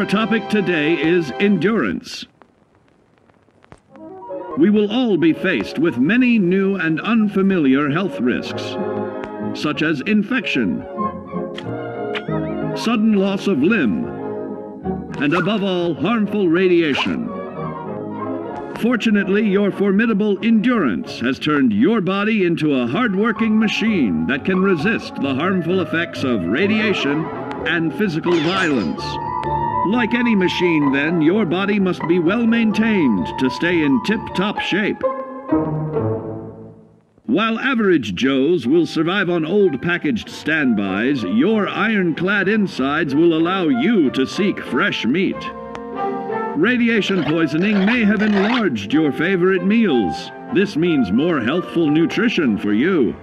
Our topic today is endurance. We will all be faced with many new and unfamiliar health risks, such as infection, sudden loss of limb, and above all, harmful radiation. Fortunately, your formidable endurance has turned your body into a hard-working machine that can resist the harmful effects of radiation and physical violence. Like any machine, then, your body must be well maintained to stay in tip-top shape. While average Joes will survive on old packaged standbys, your ironclad insides will allow you to seek fresh meat. Radiation poisoning may have enlarged your favorite meals. This means more healthful nutrition for you.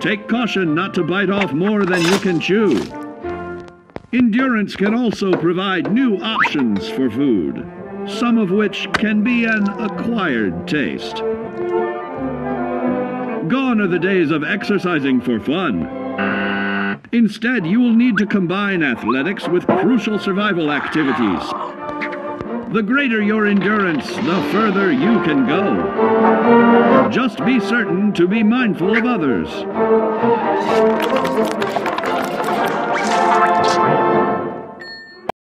Take caution not to bite off more than you can chew. Endurance can also provide new options for food, some of which can be an acquired taste. Gone are the days of exercising for fun. Instead, you will need to combine athletics with crucial survival activities. The greater your endurance, the further you can go. Just be certain to be mindful of others.